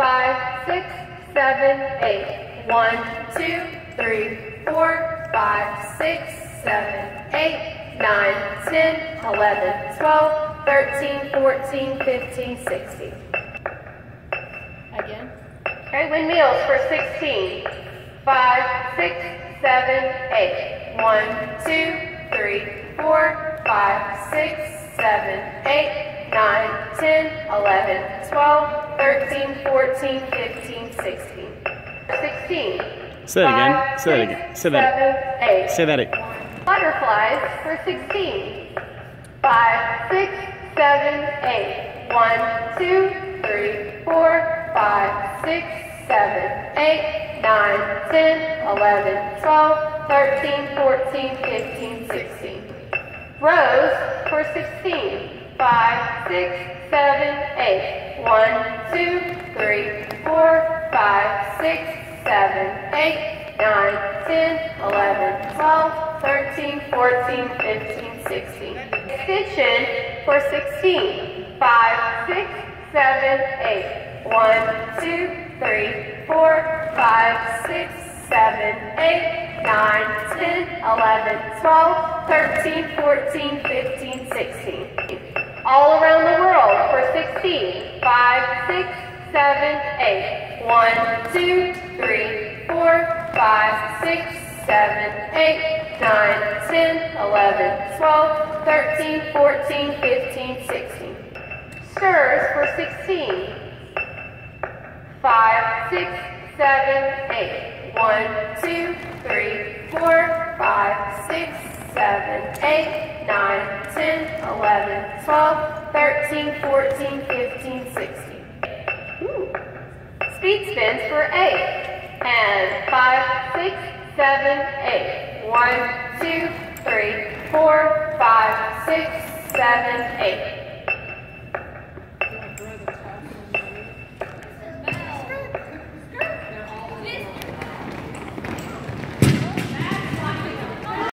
five, six, seven, eight. One, two, three, four, five, six, seven, eight, nine, ten, eleven, twelve, thirteen, fourteen, fifteen, sixteen. Again. Okay, windmills for 16. 5, 6, 7, 8. 1, 2, 3, 4, 5, 6, 7, 8, 9, 10, 11, 12, 13, 14, 15, 16. 16. Say that again. Say that again. Say that. seven, eight. Say that again. Butterflies for 16. 5, 6, 7, 8. 1, 2, 3, 4, 5, 6, 7, 8, 9, 10, 11, 12, 13, 14, 15, 16. Rows for 16. 5, 6, 7, 8. 1, 2, 3, 4, 5, 6, 7, 8, 9, 10, 11, 12, 13, 14, 15, 16. Extension for 16. 5, 6, 7, 8. 1, 2, 3, 4, 5, 6, 7, 8, 9, 10, 11, 12, 13, 14, 15, 16. 5, 6, 7, 8. 1, 2, 3, 4, 5, 6, 7, 8, 9, 10, 11, 12, 13, 14, 15, 16. Stirs for 16. 5, 6, 7, 8. 1, 2, 3, 4, 5, 6, 7, 8, 9, 10, 11, 12, 13, 14, 15, 16. Speed spins for 8. And 5, 6, 7, 8. 1, 2, 3, 4, 5, 6, 7, 8.